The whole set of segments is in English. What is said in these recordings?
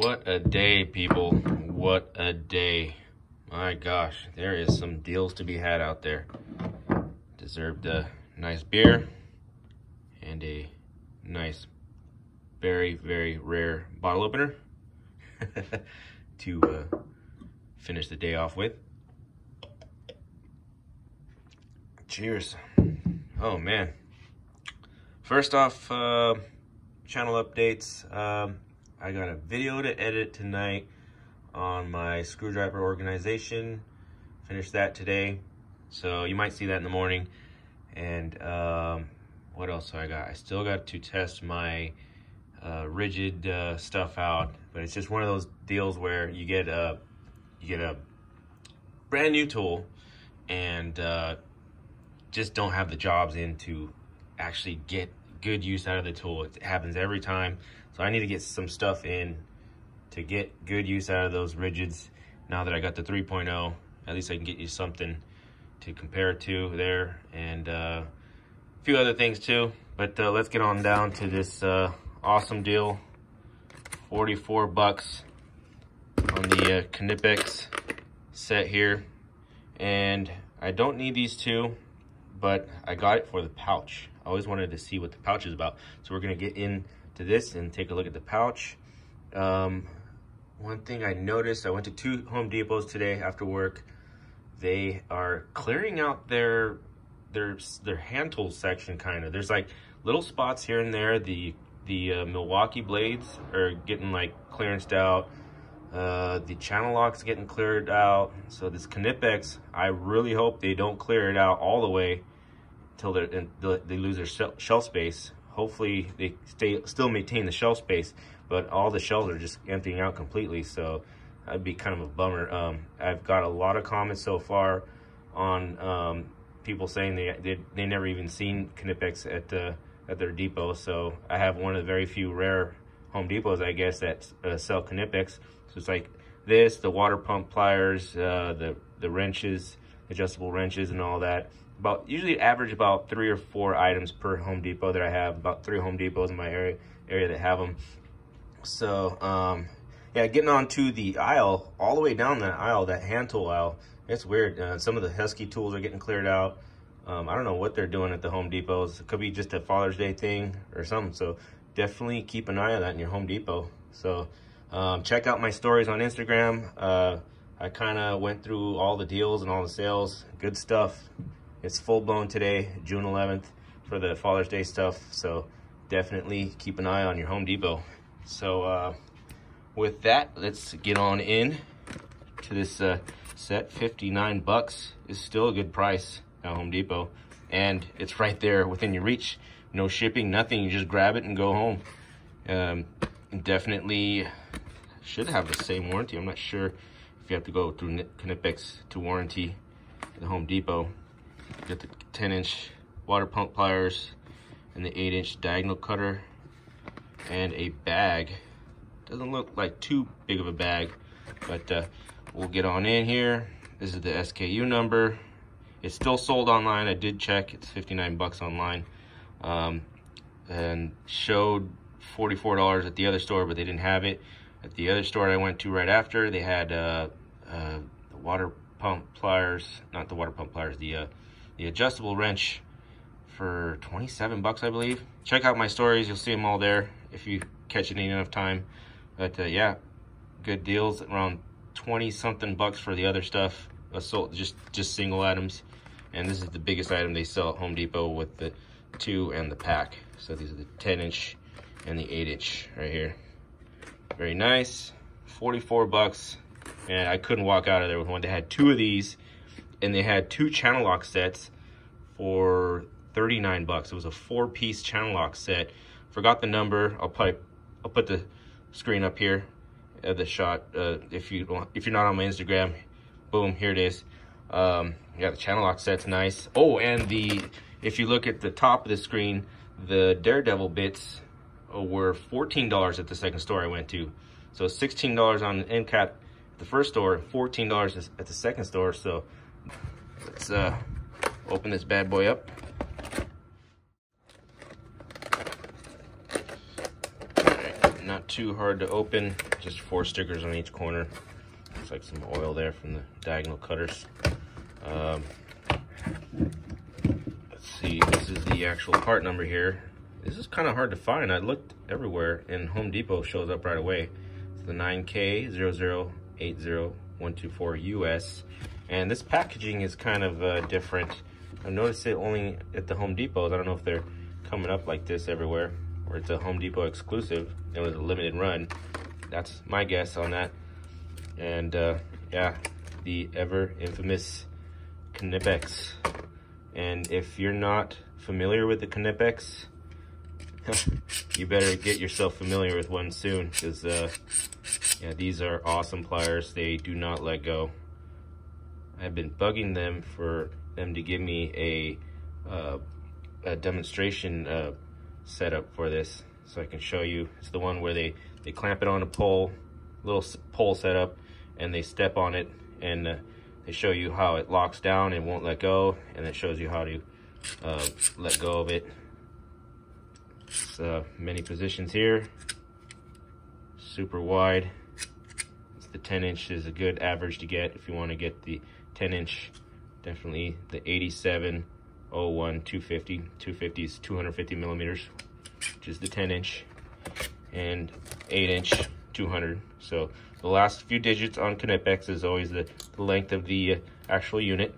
What a day, people. What a day. My gosh, there is some deals to be had out there. Deserved a nice beer and a nice, very, very rare bottle opener to uh, finish the day off with. Cheers. Oh, man. First off, uh, channel updates. Um, I got a video to edit tonight on my screwdriver organization. Finished that today. So you might see that in the morning. And um, what else I got? I still got to test my uh, Ridgid uh, stuff out, but it's just one of those deals where you get a you get a brand new tool and uh, just don't have the jobs in to actually get good use out of the tool. It happens every time. So I need to get some stuff in to get good use out of those Ridgids. Now that I got the 3.0, at least I can get you something to compare to there and uh, a few other things too. But uh, let's get on down to this uh, awesome deal. 44 bucks on the uh, Knipex set here. And I don't need these two, but I got it for the pouch. I always wanted to see what the pouch is about. So we're gonna get into this and take a look at the pouch. Um, one thing I noticed, I went to two Home Depots today after work. They are clearing out their their their hand tool section kind of. There's like little spots here and there. The the uh, Milwaukee blades are getting like clearanced out. Uh, the Channellock's getting cleared out. So this Knipex, I really hope they don't clear it out all the way until they lose their shelf space. Hopefully they stay still maintain the shelf space, but all the shelves are just emptying out completely. So that'd be kind of a bummer. Um, I've got a lot of comments so far on um, people saying they, they they never even seen Knipex at the at their depot. So I have one of the very few rare Home Depots, I guess, that uh, sell Knipex. So it's like this, the water pump pliers, uh, the the wrenches, adjustable wrenches, and all that about usually average about three or four items per Home Depot that I have. About three Home Depots in my area area that have them. So um, yeah, getting on to the aisle, all the way down that aisle, that hand tool aisle, it's weird. Uh, some of the Husky tools are getting cleared out. Um, I don't know what they're doing at the Home Depots. It could be just a Father's Day thing or something. So definitely keep an eye on that in your Home Depot. So um, check out my stories on Instagram. Uh, I kind of went through all the deals and all the sales. Good stuff. It's full blown today, June 11th, for the Father's Day stuff. So definitely keep an eye on your Home Depot. So uh, with that, let's get on in to this uh, set. 59 bucks is still a good price at Home Depot. And it's right there within your reach. No shipping, nothing. You just grab it and go home. Um, definitely should have the same warranty. I'm not sure if you have to go through Knipex to warranty the Home Depot. Got the 10 inch water pump pliers and the 8 inch diagonal cutter and a bag. Doesn't look like too big of a bag, but uh, we'll get on in here. This is the SKU number. It's still sold online. I did check. It's 59 bucks online. Um, and showed $44 at the other store, but they didn't have it. At the other store I went to right after, they had uh, uh, the water pump pliers, not the water pump pliers, the uh, the adjustable wrench for 27 bucks, I believe. Check out my stories. You'll see them all there if you catch it in enough time. But uh, yeah, good deals. Around 20 something bucks for the other stuff. Sold, just, just single items. And this is the biggest item they sell at Home Depot with the two and the pack. So these are the 10 inch and the 8 inch right here. Very nice. 44 bucks. And I couldn't walk out of there with one. They had two of these and they had two Channellock sets for 39 bucks. It was a four piece Channellock set. Forgot the number. I'll probably, I'll put the screen up here at the shot. Uh, if you if you're not on my Instagram, boom, here it is. Um, yeah, the Channellock set's nice. Oh, and the if you look at the top of the screen, the Daredevil bits were $14 at the second store I went to. So $16 on the end cap at the first store, $14 at the second store. So Let's uh, open this bad boy up. not too hard to open. Just four stickers on each corner. Looks like some oil there from the diagonal cutters. Um, let's see, this is the actual part number here. This is kind of hard to find. I looked everywhere and Home Depot shows up right away. It's the 9K0080124US. And this packaging is kind of uh, different. I've noticed it only at the Home Depots. I don't know if they're coming up like this everywhere or it's a Home Depot exclusive. It was a limited run. That's my guess on that. And uh, yeah, the ever infamous Knipex. And if you're not familiar with the Knipex, you better get yourself familiar with one soon because uh, yeah, these are awesome pliers. They do not let go. I've been bugging them for them to give me a, uh, a demonstration uh, setup for this so I can show you. It's the one where they, they clamp it on a pole, little pole setup, and they step on it and uh, they show you how it locks down and won't let go and it shows you how to uh, let go of it uh, many positions here. Super wide. It's the 10 inch is a good average to get if you want to get the 10 inch. Definitely the 87 01 250. 250 is 250 millimeters, which is the 10 inch, and 8 inch 200. So the last few digits on Knipex is always the, the length of the uh, actual unit,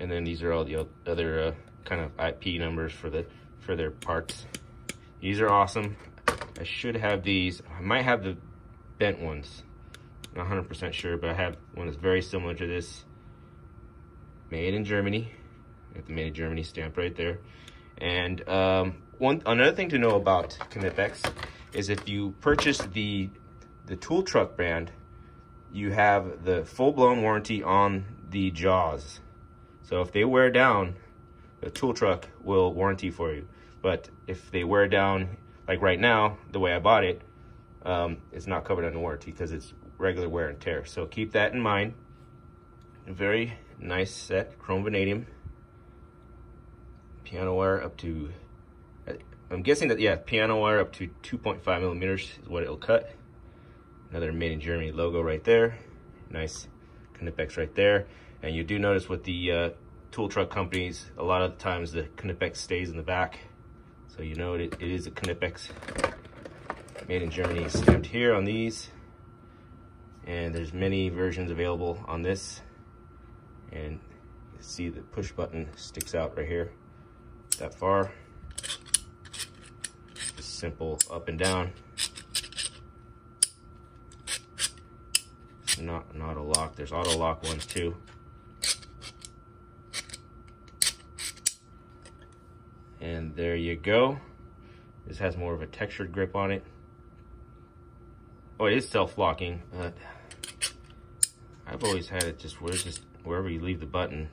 and then these are all the other uh, kind of IP numbers for the for their parts. These are awesome. I should have these. I might have the bent ones. Not 100% sure, but I have one that's very similar to this. Made in Germany. Got the Made in Germany stamp right there. And um, one another thing to know about Knipex is if you purchase the the tool truck brand, you have the full-blown warranty on the jaws. So if they wear down, the tool truck will warranty for you. But if they wear down, like right now, the way I bought it, um, it's not covered under warranty because it's regular wear and tear. So keep that in mind. Very nice set, chrome vanadium. Piano wire up to, I'm guessing that, yeah, piano wire up to 2.5 millimeters is what it'll cut. Another made in Germany logo right there. Nice Knipex right there. And you do notice with the uh, tool truck companies, a lot of the times the Knipex stays in the back so you know it, it is a Knipex made in Germany stamped here on these. And there's many versions available on this. And see the push button sticks out right here, that far. Just simple up and down. Not, not a lock, there's auto lock ones too. And there you go. This has more of a textured grip on it. Oh, it is self-locking, but I've always had it just where it's just wherever you leave the button,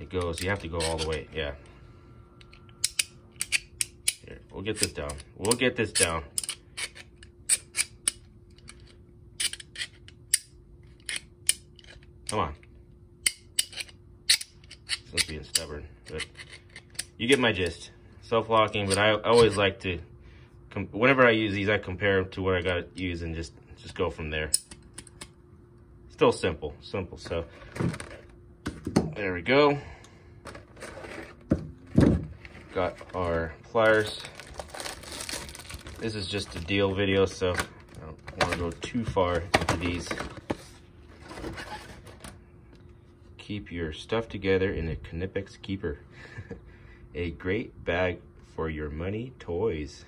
it goes. You have to go all the way. Yeah. Here, we'll get this down. We'll get this down. Come on. Still being stubborn, but you get my gist. Self-locking, but I, I always like to, whenever I use these, I compare to what I got to use and just, just go from there. Still simple, simple. So there we go. Got our pliers. This is just a deal video, so I don't want to go too far into these. Keep your stuff together in a Knipex keeper. a great bag for your money toys.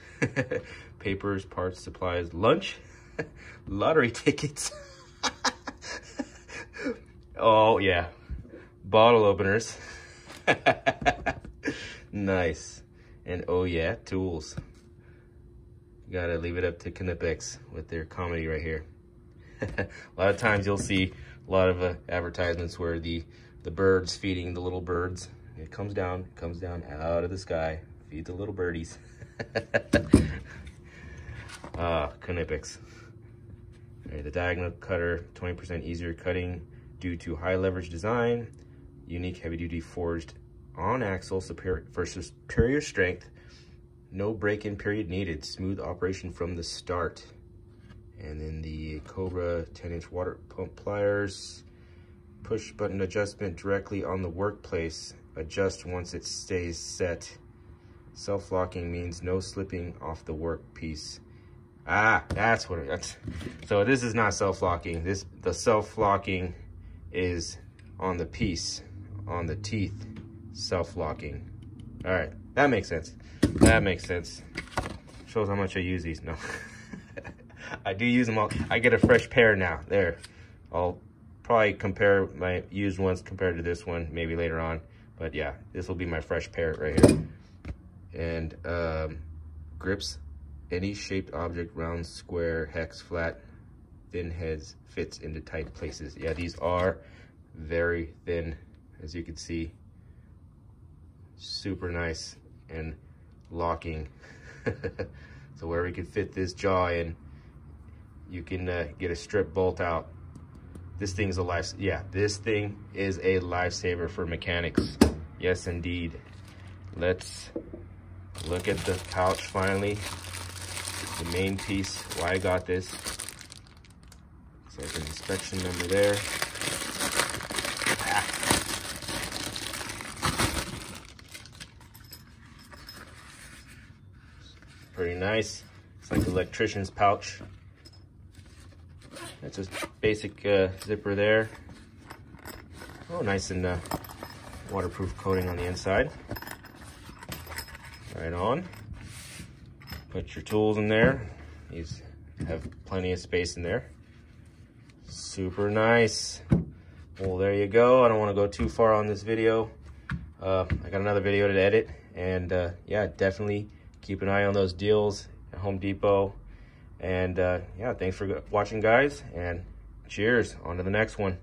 Papers, parts, supplies, lunch, lottery tickets. Oh, yeah. Bottle openers. nice. And oh, yeah, tools. Gotta leave it up to Knipex with their comedy right here. a lot of times you'll see a lot of uh, advertisements where the, the birds feeding the little birds it comes down, comes down out of the sky, feeds the little birdies. ah, Knipex. Right, the diagonal cutter, 20% easier cutting due to high leverage design, unique heavy duty forged on axle superior, for superior strength, no break-in period needed. Smooth operation from the start. And then the Cobra 10-inch water pump pliers. Push button adjustment directly on the workplace. Adjust once it stays set. Self-locking means no slipping off the workpiece. Ah, that's what it, that's. So this is not self-locking. This The self-locking is on the piece, on the teeth, self-locking. All right, that makes sense. That makes sense. Shows how much I use these. No, I do use them all. I get a fresh pair now. There, I'll probably compare my used ones compared to this one maybe later on. But yeah, this will be my fresh pair right here. And um, grips any shaped object, round, square, hex, flat, thin heads, fits into tight places. Yeah, these are very thin, as you can see. Super nice and locking. so wherever you can fit this jaw in, you can uh, get a strip bolt out. This thing's a life, yeah, this thing is a lifesaver for mechanics. Yes, indeed. Let's look at the pouch finally the main piece, why I got this. So like an inspection number there. Ah. Pretty nice. It's like an electrician's pouch. That's a basic uh, zipper there. Oh, nice and uh, waterproof coating on the inside. Right on. Put your tools in there. These have plenty of space in there. Super nice. Well, there you go. I don't want to go too far on this video. Uh, I got another video to edit. And uh, yeah, definitely keep an eye on those deals at Home Depot. And uh, yeah, thanks for watching, guys. And cheers. On to the next one.